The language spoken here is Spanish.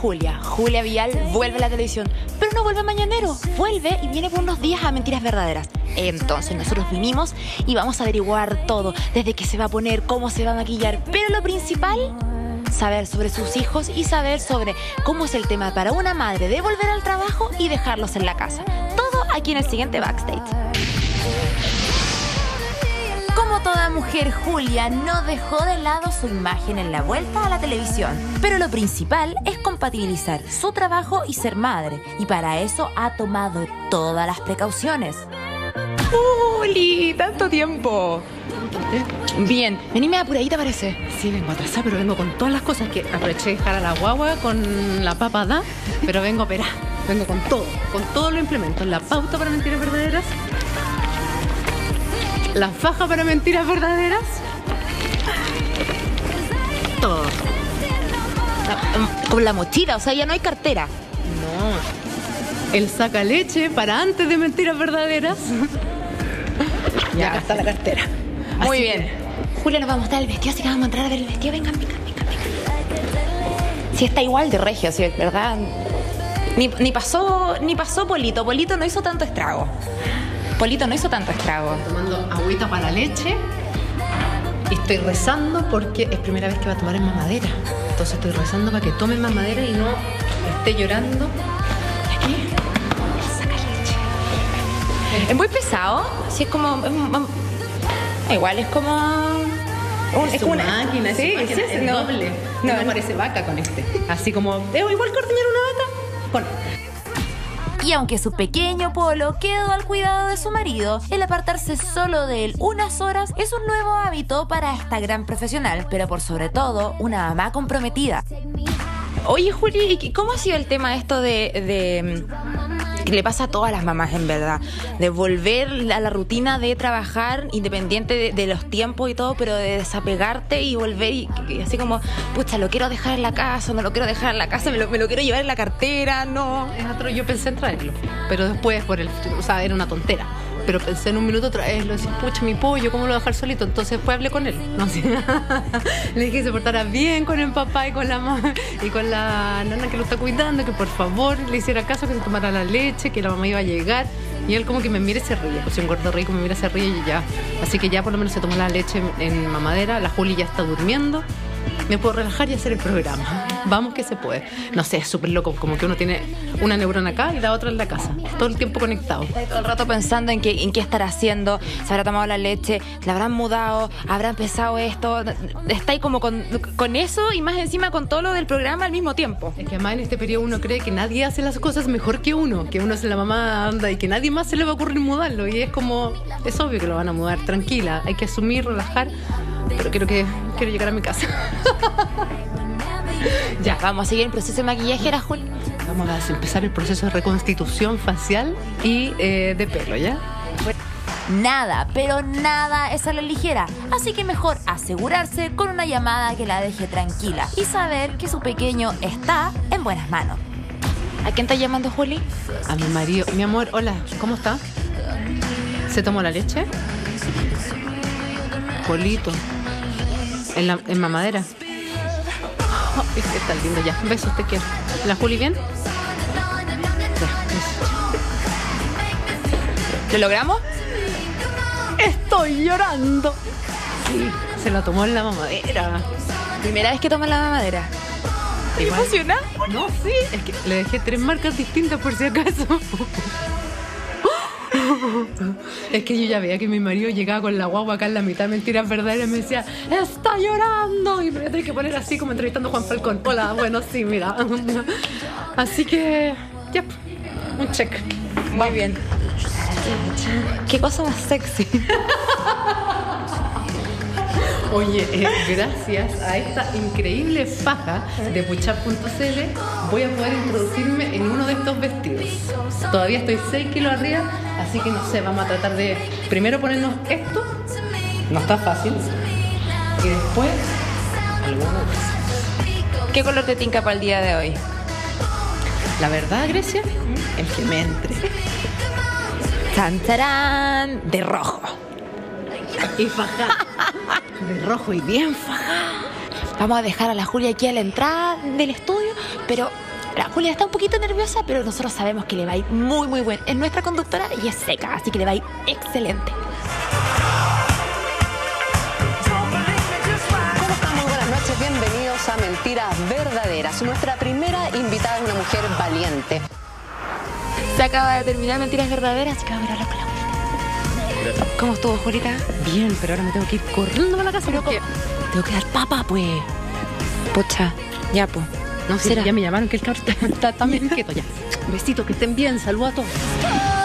Julia. Julia Vial vuelve a la televisión, pero no vuelve mañanero. Vuelve y viene por unos días a Mentiras Verdaderas. Entonces nosotros vinimos y vamos a averiguar todo, desde qué se va a poner, cómo se va a maquillar. Pero lo principal, saber sobre sus hijos y saber sobre cómo es el tema para una madre de volver al trabajo y dejarlos en la casa. Todo aquí en el siguiente backstage. Como toda mujer, Julia no dejó de lado su imagen en la vuelta a la televisión. Pero lo principal es compatibilizar su trabajo y ser madre. Y para eso ha tomado todas las precauciones. ¡Juli! ¡Tanto tiempo! Bien, venime apuradita parece. Sí, vengo atrasada, pero vengo con todas las cosas que aproveché de dejar a la guagua con la papa da, pero vengo a operar. Vengo con todo, con todos los implementos. La pauta para mentiras verdaderas, la faja para mentiras verdaderas, todo. Con la mochila, o sea, ya no hay cartera. No. El saca leche para antes de mentiras verdaderas. y acá está la cartera. Muy Así bien. Julia nos va a mostrar el vestido, así que vamos a entrar a ver el vestido. Vengan, vengan, vengan, vengan. Sí, está igual de regio, sí, ¿verdad? Ni, ni pasó, ni pasó Polito. Polito no hizo tanto estrago. Polito no hizo tanto estrago. tomando agüita para la leche y estoy rezando porque es primera vez que va a tomar en mamadera. Entonces estoy rezando para que tome en mamadera y no esté llorando. Aquí. Saca leche. Es muy pesado. Sí, es como. es un- igual es como. un- Es, una máquina, sí, es, máquina, sí, es no. doble. No, No, parece vaca con este. Así como, ¿es igual que ordeñar una vaca? Este. Y aunque su pequeño polo quedó al cuidado de su marido, el apartarse solo de él unas horas es un nuevo hábito para esta gran profesional, pero por sobre todo una mamá comprometida. Oye, Juli, ¿y ¿cómo ha sido el tema esto de, de, que le pasa a todas las mamás en verdad? De volver a la rutina de trabajar independiente de, de los tiempos y todo, pero de desapegarte y volver y, así como, pucha, lo quiero dejar en la casa, no lo quiero dejar en la casa, me lo, me lo quiero llevar en la cartera, no. Es otro, yo pensé en traerlo, pero después por el, o sea, era una tontera. Pero pensé en un minuto traerlo, decir, pucha, mi pollo, ¿cómo lo voy a dejar solito? Entonces después hablé con él. ¿no? Le dije que se portara bien con el papá y con la mamá y con la nana que lo está cuidando, que por favor le hiciera caso, que se tomara la leche, que la mamá iba a llegar. Y él como que me mira y se ríe, pues si un gordo rico me mira y se ríe y ya. Así que ya por lo menos se tomó la leche en mamadera, la Juli ya está durmiendo. Me puedo relajar y hacer el programa. Vamos que se puede. No sé, es súper loco, como que uno tiene una neurona acá y la otra en la casa. Todo el tiempo conectado. Todo el rato pensando en qué, en qué estará haciendo, se habrá tomado la leche, le habrán mudado, habrá empezado esto. Está ahí como con, con eso y más encima con todo lo del programa al mismo tiempo. Es que además en este periodo uno cree que nadie hace las cosas mejor que uno, que uno es la mamá anda y que nadie más se le va a ocurrir mudarlo. Y es como, es obvio que lo van a mudar, tranquila, hay que asumir, relajar, pero quiero que quiero llegar a mi casa. Ya, vamos a seguir el proceso de maquillaje, ¿era Juli? Vamos a empezar el proceso de reconstitución facial y eh, de pelo, ¿ya? Nada, pero nada es a la ligera. Así que mejor asegurarse con una llamada que la deje tranquila y saber que su pequeño está en buenas manos. ¿A quién está llamando Juli? A mi marido, mi amor, hola, ¿cómo está? ¿Se tomó la leche? Polito. En, la, en mamadera. Oh, es que está lindo ya. Besos, te quiero. ¿La Juli bien? Ya. ¿Lo logramos? Estoy llorando. Sí, se la tomó en la mamadera. Primera vez que toma la mamadera. Igual- ¿Emocionada? No, sí, es que le dejé tres marcas distintas por si acaso. Es que yo ya veía que mi marido llegaba con la guagua acá en la mitad, mentiras verdaderas, y me decía, está llorando. Y me tenía que poner así como entrevistando a Juan Falcón. Hola, bueno, sí, mira. Así que, ya, un check. Muy bien. Qué cosa más sexy. Oye, eh, gracias a esta increíble faja de puchap.cl voy a poder introducirme en uno de. Todavía estoy 6 kilos arriba, así que no sé, vamos a tratar de primero ponernos esto, no está fácil, y después algunos. ¿Qué color te tinca para el día de hoy? La verdad, Grecia, el que me entre. ¡Tan, tarán! De rojo. Y faja. De rojo y bien faja. Vamos a dejar a la Julia aquí a la entrada del estudio, pero La Julia está un poquito nerviosa, pero nosotros sabemos que le va a ir muy, muy bien. Es nuestra conductora y es seca, así que le va a ir excelente. ¿Cómo están? Muy buenas noches, bienvenidos a Mentiras Verdaderas. Nuestra primera invitada es una mujer valiente. Se acaba de terminar Mentiras Verdaderas, así que vamos a hablar con la Julita. ¿Cómo estuvo, Julita? Bien, pero ahora me tengo que ir corriendo para la casa Tengo que dar papa, pues. Pucha, ya, pues. No ¿Será? ya me llamaron que el cabrón está, está también quieto ya. Que estén bien, saludos a todos.